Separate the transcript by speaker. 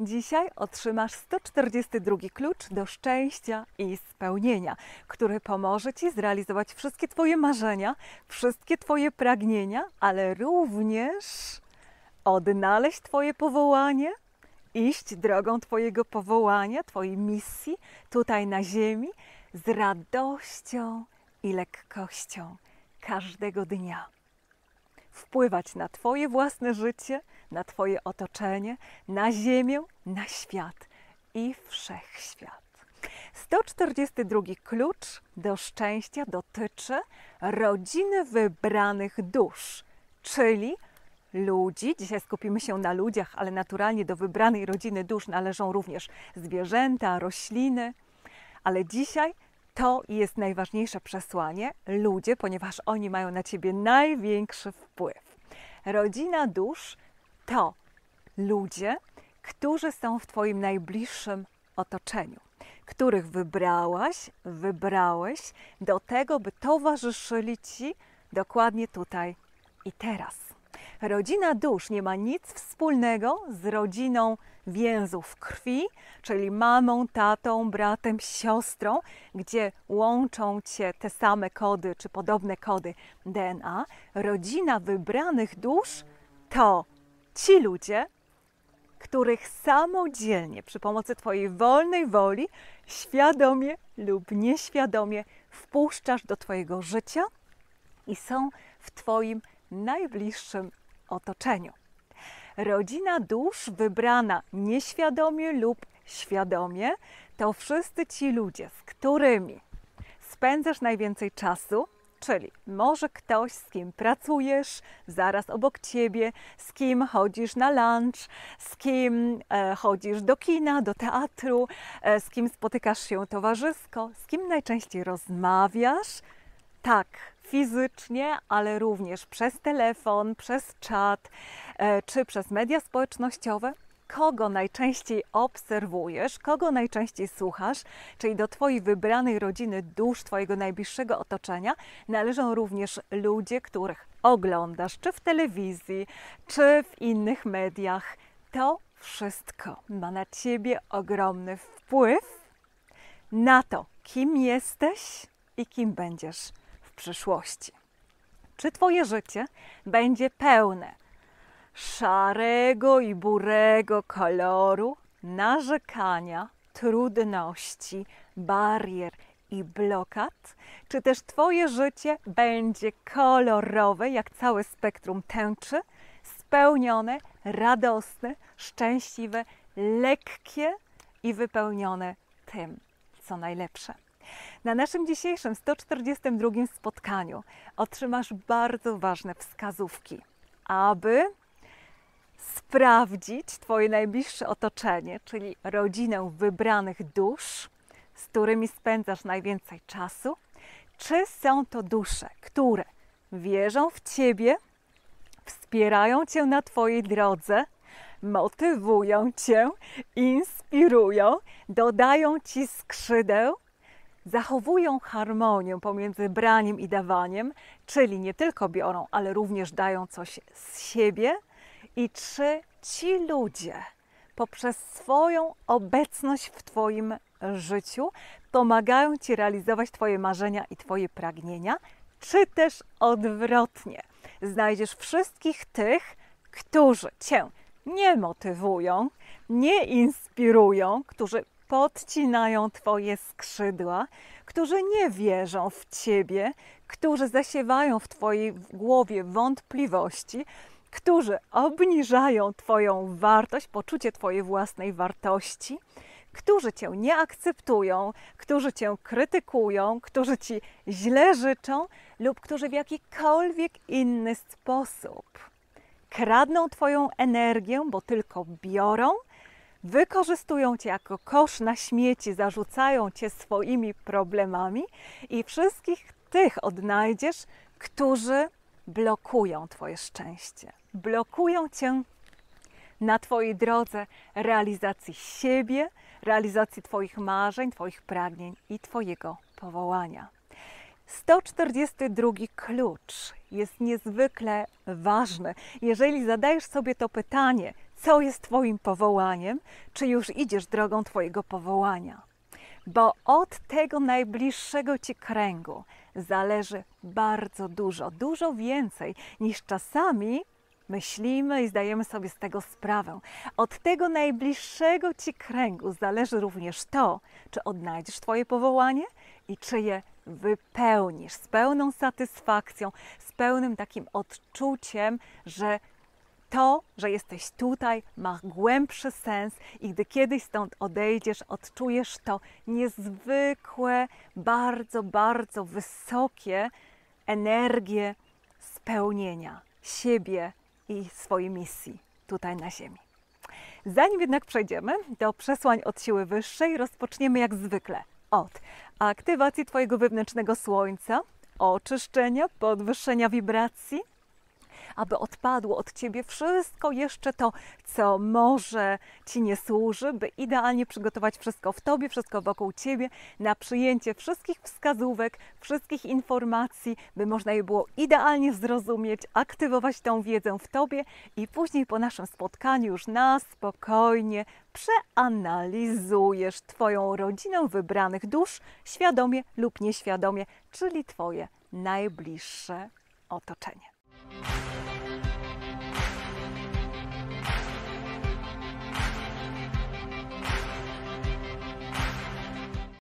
Speaker 1: Dzisiaj otrzymasz 142 klucz do szczęścia i spełnienia, który pomoże Ci zrealizować wszystkie Twoje marzenia, wszystkie Twoje pragnienia, ale również odnaleźć Twoje powołanie, iść drogą Twojego powołania, Twojej misji tutaj na Ziemi z radością i lekkością każdego dnia. Wpływać na Twoje własne życie, na Twoje otoczenie, na Ziemię, na świat i wszechświat. 142 klucz do szczęścia dotyczy rodziny wybranych dusz, czyli ludzi. Dzisiaj skupimy się na ludziach, ale naturalnie do wybranej rodziny dusz należą również zwierzęta, rośliny. Ale dzisiaj to jest najważniejsze przesłanie ludzie, ponieważ oni mają na ciebie największy wpływ. Rodzina dusz to ludzie, którzy są w Twoim najbliższym otoczeniu, których wybrałaś, wybrałeś do tego, by towarzyszyli Ci dokładnie tutaj i teraz. Rodzina dusz nie ma nic wspólnego z rodziną więzów krwi, czyli mamą, tatą, bratem, siostrą, gdzie łączą cię te same kody czy podobne kody DNA. Rodzina wybranych dusz to ci ludzie, których samodzielnie przy pomocy Twojej wolnej woli, świadomie lub nieświadomie wpuszczasz do Twojego życia i są w Twoim najbliższym otoczeniu. Rodzina dusz wybrana nieświadomie lub świadomie to wszyscy ci ludzie, z którymi spędzasz najwięcej czasu, czyli może ktoś, z kim pracujesz zaraz obok ciebie, z kim chodzisz na lunch, z kim e, chodzisz do kina, do teatru, e, z kim spotykasz się towarzysko, z kim najczęściej rozmawiasz. Tak, fizycznie, ale również przez telefon, przez czat e, czy przez media społecznościowe. Kogo najczęściej obserwujesz, kogo najczęściej słuchasz, czyli do Twojej wybranej rodziny dusz, Twojego najbliższego otoczenia, należą również ludzie, których oglądasz, czy w telewizji, czy w innych mediach. To wszystko ma na Ciebie ogromny wpływ na to, kim jesteś i kim będziesz w przyszłości. Czy Twoje życie będzie pełne szarego i burego koloru, narzekania, trudności, barier i blokad? Czy też Twoje życie będzie kolorowe, jak całe spektrum tęczy, spełnione, radosne, szczęśliwe, lekkie i wypełnione tym, co najlepsze? Na naszym dzisiejszym 142 spotkaniu otrzymasz bardzo ważne wskazówki, aby sprawdzić Twoje najbliższe otoczenie, czyli rodzinę wybranych dusz, z którymi spędzasz najwięcej czasu, czy są to dusze, które wierzą w Ciebie, wspierają Cię na Twojej drodze, motywują Cię, inspirują, dodają Ci skrzydeł zachowują harmonię pomiędzy braniem i dawaniem, czyli nie tylko biorą, ale również dają coś z siebie, i czy ci ludzie poprzez swoją obecność w Twoim życiu pomagają Ci realizować Twoje marzenia i Twoje pragnienia, czy też odwrotnie. Znajdziesz wszystkich tych, którzy Cię nie motywują, nie inspirują, którzy podcinają Twoje skrzydła, którzy nie wierzą w Ciebie, którzy zasiewają w Twojej głowie wątpliwości, którzy obniżają Twoją wartość, poczucie Twojej własnej wartości, którzy Cię nie akceptują, którzy Cię krytykują, którzy Ci źle życzą lub którzy w jakikolwiek inny sposób kradną Twoją energię, bo tylko biorą wykorzystują cię jako kosz na śmieci, zarzucają cię swoimi problemami i wszystkich tych odnajdziesz, którzy blokują Twoje szczęście, blokują Cię na Twojej drodze realizacji siebie, realizacji Twoich marzeń, Twoich pragnień i Twojego powołania. 142 klucz jest niezwykle ważny. Jeżeli zadajesz sobie to pytanie, co jest Twoim powołaniem, czy już idziesz drogą Twojego powołania. Bo od tego najbliższego Ci kręgu zależy bardzo dużo, dużo więcej niż czasami myślimy i zdajemy sobie z tego sprawę. Od tego najbliższego Ci kręgu zależy również to, czy odnajdziesz Twoje powołanie i czy je wypełnisz z pełną satysfakcją, z pełnym takim odczuciem, że to, że jesteś tutaj, ma głębszy sens i gdy kiedyś stąd odejdziesz, odczujesz to niezwykłe, bardzo, bardzo wysokie energie spełnienia siebie i swojej misji tutaj na Ziemi. Zanim jednak przejdziemy do przesłań od siły wyższej, rozpoczniemy jak zwykle od aktywacji Twojego wewnętrznego słońca, oczyszczenia, podwyższenia wibracji, aby odpadło od ciebie wszystko jeszcze to, co może ci nie służy, by idealnie przygotować wszystko w tobie, wszystko wokół ciebie na przyjęcie wszystkich wskazówek, wszystkich informacji, by można je było idealnie zrozumieć, aktywować tą wiedzę w tobie i później po naszym spotkaniu już na spokojnie przeanalizujesz Twoją rodzinę wybranych dusz, świadomie lub nieświadomie, czyli Twoje najbliższe otoczenie.